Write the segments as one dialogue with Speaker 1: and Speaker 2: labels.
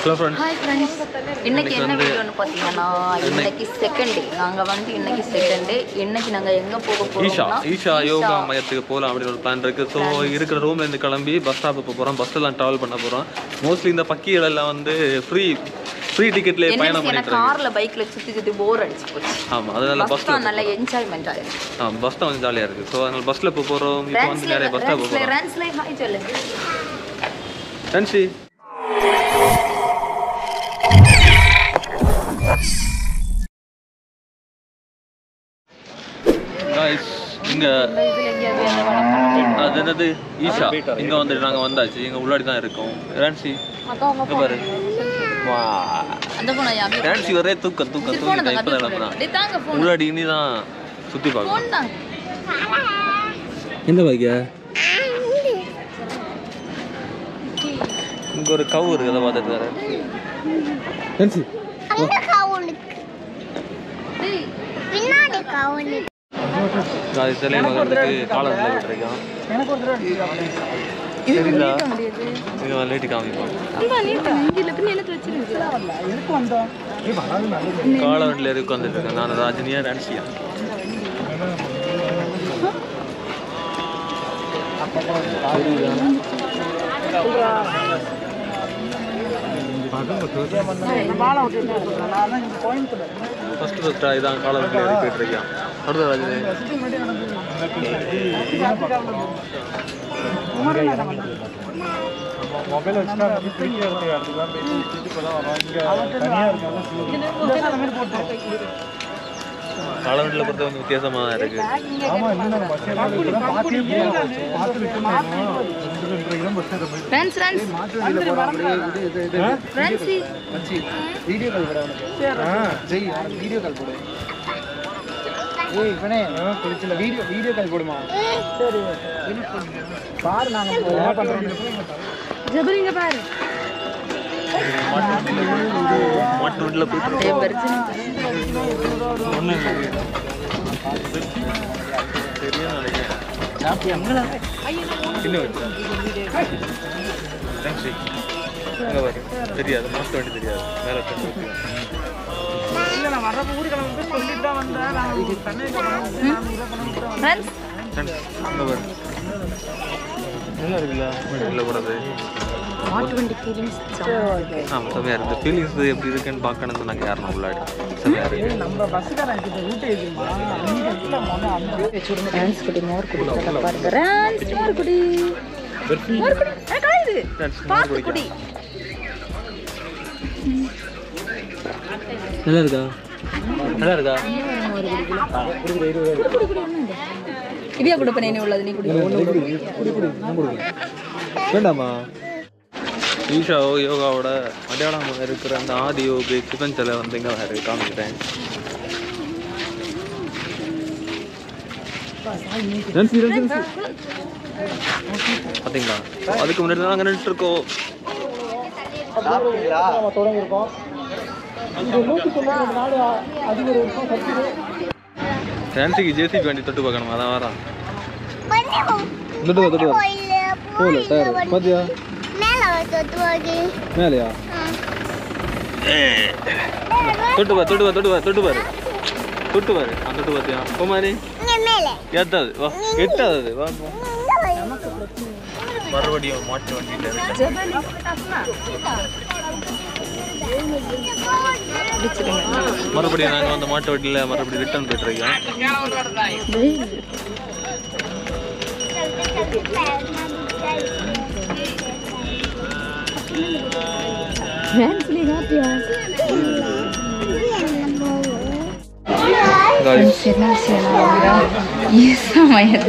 Speaker 1: Hello friends
Speaker 2: hi friends இன்னைக்கு என்ன வீடியோன்னு பார்த்தீங்கன்னா இன்னைக்கு செகண்ட் டே நாங்கள் வந்து இன்னைக்கு செகண்ட் டே இன்னைக்கு நாங்கள் எங்கே போக
Speaker 1: ஈஷா
Speaker 2: போகிறோம்னா
Speaker 1: ஈஷா. யோகா மையத்துக்கு போகலாம் அப்படின்னு ஒரு பிளான் இருக்கு. ஸோ இருக்கிற ரூம்ல இருந்து கிளம்பி பஸ் ஸ்டாப்புக்கு போகிறோம் பஸ்ஸில் தான் ட்ராவல் பண்ண போகிறோம் மோஸ்ட்லி இந்த பக்கிகள் எல்லாம் வந்து ஃப்ரீ ஃப்ரீ டிக்கெட்லேயே பயணம் பண்ணிட்டு இருக்கு
Speaker 2: காரில் பைக்கில் சுற்றி சுற்றி போர் அடிச்சு போச்சு.
Speaker 1: ஆமாம் அதனால
Speaker 2: பஸ்
Speaker 1: பஸ்ஸில்
Speaker 2: தான் நல்ல என்ஜாய்மெண்ட் ஆயிடுச்சு
Speaker 1: ஆ பஸ் தான் கொஞ்சம் ஜாலியாக இருக்குது ஸோ அதனால பஸ்ஸில் இப்போ போகிறோம் இப்போ வந்து நிறைய பஸ் ஸ்டாப் போகிறோம்
Speaker 2: ரேன்ஸ்லே ஹாய் சொல்லு
Speaker 1: நன்சி இங்கே
Speaker 2: என்ன
Speaker 1: அது என்னது? ஈஷா. இங்கே வந்துட்டு நாங்கள் வந்தாச்சு. இங்கே உள்ளாடி தான் இருக்கோம். ரான்சி இங்க பாரு. வா.
Speaker 2: அந்த போனா யாரு
Speaker 1: ரான்சி ஒரே தூக்கம் தூக்கம்
Speaker 2: தாங்க
Speaker 1: இப்போ தான் உள்ளாடி இனி தான் சுற்றி பார்க்கணும். எந்த பாக்கியா இங்கே ஒரு கவு இருக்குது அதை பார்த்துட்டு வரேன். ரான்சி
Speaker 3: பின்னாடி
Speaker 1: அது சிலை மகனுக்கு காலத்தில் விட்டுருக்கான்.
Speaker 2: இது
Speaker 1: லேட்டு காமிப்போம். காலவண்டில் இருக்கு வந்துட்டு இருக்கேன் நான் ராஜினியா ரான்சியா. ஃபர்ஸ்ட் ஃபர்ஸ்ட்டாக இதான் காலவண்டில் ஏறிக்கிட்டு இருக்கான்? ராஜினி காலவண்டியில் பொறுத்த கொஞ்சம் வித்தியாசமாக தான் இருக்கு
Speaker 2: friends friends friends
Speaker 4: video call video ஏய் இவனே வீடியோ வீடியோ கால் போடுமா? சரி பாரு நாங்க என்ன பண்றோம்?
Speaker 2: ஜபரிங்க பாரு.
Speaker 1: மாட்டு வண்டியில் போயிட்டு
Speaker 2: ஏ பெருச்சு
Speaker 1: சரியா நினைக்கிறேன் இன்னும் வச்சு தேங்க்ஸ் அங்கே பாரு. தெரியாது மாட்டு வண்டி தெரியாது. மேலே
Speaker 2: ஃபீலிங்ஸ்
Speaker 1: எப்படி இருக்குன்னு பார்க்கணுன்னு நாங்கள் யாரும் உள்ளாடி?
Speaker 2: பார்த்து. குடி.
Speaker 1: நல்லா இருக்கா நல்லா இருக்கா
Speaker 2: இவியா கூட பண்ணி உள்ளது? நீ குடி.
Speaker 1: வேண்டாமா ஈஷா யோகாவோட அடையாளமாக இருக்கிற அந்த ஆதி யோகி சிவன் சிலை வந்து இங்கே இருக்கு. காமிக்கிறேன். பார்த்தீங்களா அதுக்கு முன்னாடி தான் நாங்கள் நின்றுட்டு இருக்கோம்.
Speaker 4: தொண்ணூறு நாடு அதிக ஒரு வருஷம் சர்ச்சை
Speaker 1: ஃபேன்சிக்கு ஜேசிபி வண்டி தொட்டு பார்க்கணும்? அதான் வரான்.
Speaker 3: பண்ணி
Speaker 1: தொட்டு வா, தொட்டு வா.
Speaker 3: கோயில்ல
Speaker 1: போகல டயர் பார்த்தியா
Speaker 3: மேல தொட்டு போகி
Speaker 1: மேலையா? தொட்டு வா தொட்டு வா தொட்டு வா தொட்டு பாரு. தொட்டு பாரு. ஆ தொட்டு பார்த்தியா குமாரி எட்டாவது. வா எட்டாவது. வா. மறுபடியும் மாட்டு இருக்கு மறுபடியும் நாங்கள் வந்து மாட்டு வண்டியில் மறுபடியும் ரிட்டர்ன் போயிட்டுருக்கோம்.
Speaker 2: என்ன விஷயம்னா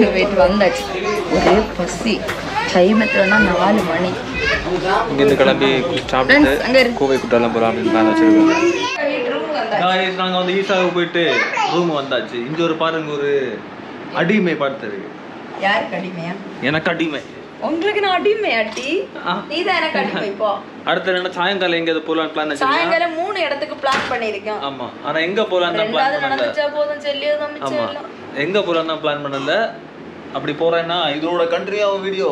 Speaker 2: போயிட்டு வந்தாச்சு ஒரே பசி டைம் எத்தனைனா நாலு மணி.
Speaker 1: இங்கேருந்து கிளம்பி சாப்பிட்டு. கோவை குட்டாலாம் போகலாம் அப்படின்னு பிளான் வச்சிருக்கோம். நாங்கள் வந்து ஈசாவுக்கு போயிட்டு ரூம் வந்தாச்சு. இங்க ஒரு பாருங்க ஒரு அடிமை படுத்தது
Speaker 2: யாருக்கு அடிமையா?
Speaker 1: எனக்கு அடிமை.
Speaker 2: உங்களுக்கு நான் அடிமை அடி
Speaker 1: ஆ.
Speaker 2: நீ தான் எனக்கு அடிமை இப்போ
Speaker 1: அடுத்த என்ன சாயங்காலம் எங்கேயாவது போகலான்னு பிளான்
Speaker 2: சாயங்காலம் மூணு இடத்துக்கு பிளான் பண்ணிருக்கேன்
Speaker 1: ஆமா. ஆனா எங்க போகலான்னு தான் பிளான் பண்ணல.
Speaker 2: போதும் சொல்லியது
Speaker 1: ஆமா. எங்க தான் பிளான் பண்ணல. அப்படி போறேன்னா இதோட கண்ட்ரி ஆகும் வீடியோ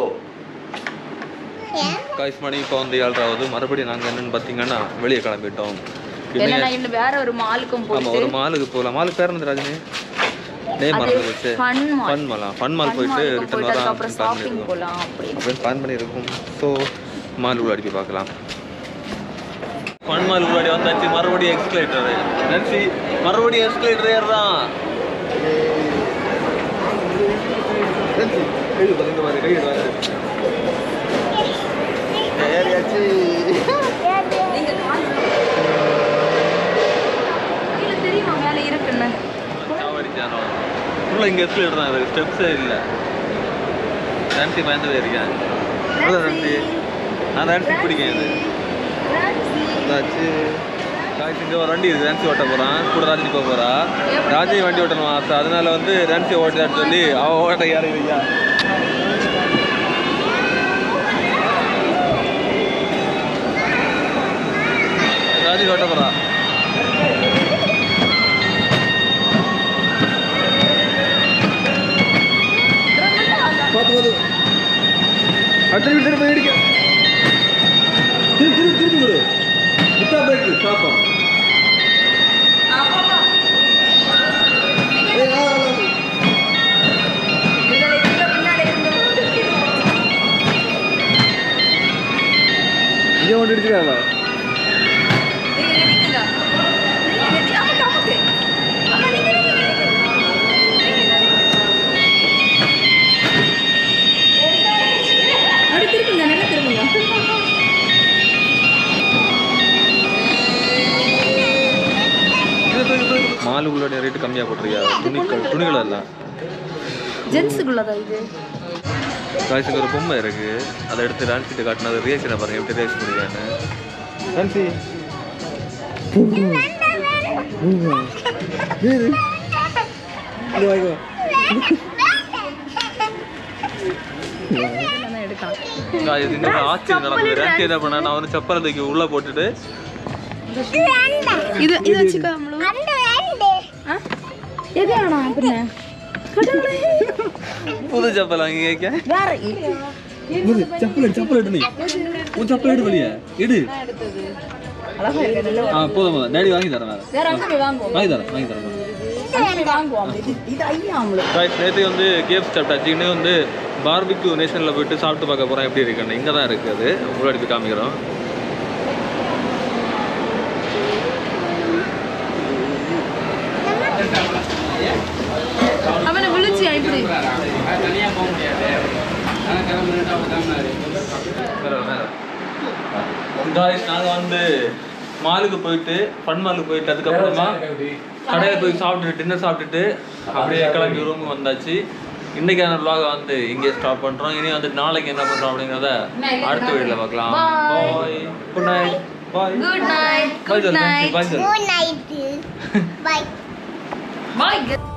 Speaker 1: காய்ஸ் மணி இப்போ வந்து ஏழ்றாவது மறுபடியும் நாங்கள் என்னன்னு பார்த்தீங்கன்னா வெளியே கிளம்பிட்டோம்.
Speaker 2: என்னன்னா இன்னும் வேற ஒரு மாலுக்கும்
Speaker 1: ஆமாம்
Speaker 2: போயிட்டு
Speaker 1: ஒரு மாலுக்கு போகலாம் மாலுக்கு பேர் என்னது ராஜினி? நேம் மறந்து போச்சு.
Speaker 2: ஃபன் மால்
Speaker 1: ஃபன் மாலா போயிட்டு ரிட்டர்ன் அப்படின்னு பிளான்
Speaker 2: ஷாப்பிங்
Speaker 1: பண்ணியிருக்கோம்
Speaker 2: போகலாம் அப்படி.
Speaker 1: அப்படின்னு பிளான் பண்ணியிருக்கோம். ஸோ மால் உள்ள அடிப்பி பார்க்கலாம் ஃபன் மால் உள்ளாடி வந்தாச்சு. மறுபடியும் எக்ஸ்கலேட்டர் மறுபடியும் எக்ஸ்கலேட்டர் ஏறுறான் சாவடிச்சானோ உள்ள இங்கே எஸ்கலேட்டர் தான் இருக்கு ஸ்டெப்ஸே இல்லை. நான்சி பயந்து போயிருக்கேன் அவ்வளோ நான்சி நான் நான்சி பிடிக்கும் இது இங்கே ஒரு வண்டி இருக்கு நான்சி ஓட்ட போகிறான் கூட ராஜினி போக போகிறா ராஜினி வண்டி ஓட்டணும்? ஆசை அதனால வந்து நான்சி ஓட்டுதான்னு சொல்லி அவ ஓட்ட ராஜினி ஓட்ட போகிறா பார்த்து பார்த்து அடுத்த வீட்டு போய் இடிக்க திருப்பி திருப்பி திருப்பி விடு விட்டா பிரேக் ஸ்டாப்பா இங்கே மாலுகளோட ரேட்டு கம்மியாக போட்டிருக்கியா? துணிகள் துணிகள் எல்லாம்.
Speaker 2: ஜென்ஸுக்குள்ளதா இது?
Speaker 1: காய்ச்சிக்கு ஒரு பொம்மை இருக்கு. அதை எடுத்து டான்ஸ் கிட்ட காட்டினது. ரியாக்ஷனை பாருங்க எப்படி ரியாக்ஷன் இங்க ஒரு ஆச்சரியம் நான் வந்து செப்பலை தூக்கி உள்ள போட்டுட்டு.
Speaker 2: இது இது வச்சுக்கோ.
Speaker 1: செப்பல் வாங்கி கேட்க
Speaker 2: வேற
Speaker 1: செப்பல் எடு செப்பல் எடு நீ உன் செப்பல் எடு வெளியே எடு
Speaker 2: அழகா இருக்கு
Speaker 1: ஆ போதும் போதும் டேடி வாங்கி தரேன் நேற்று வந்து கேப்ஸ் சாப்பிட்டாச்சு இன்னும் வந்து பார்பிக்யூ நேஷனில் போயிட்டு சாப்பிட்டு பார்க்க போகிறோம் எப்படி இருக்குன்னு இங்கே தான் இருக்குது அது முன்னாடி போய் காமிக்கிறோம்
Speaker 2: அவனை விழிச்சியா இப்படி
Speaker 1: காய்ஸ் நாங்கள் வந்து மாலுக்கு போயிட்டு ஃபன் மாலுக்கு போயிட்டு அதுக்கப்புறமா கடையில் போய் சாப்பிட்டுட்டு டின்னர் சாப்பிட்டுட்டு அப்படியே கிளம்பி ரூமுக்கு வந்தாச்சு. இன்னைக்கான vlog வந்து இங்கே ஸ்டாப் பண்ணுறோம் இனி வந்து நாளைக்கு என்ன பண்ணுறோம் அப்படிங்கிறத அடுத்த வீடியோவில் பார்க்கலாம். Bye good night bye
Speaker 2: good night
Speaker 1: bye bye
Speaker 2: bye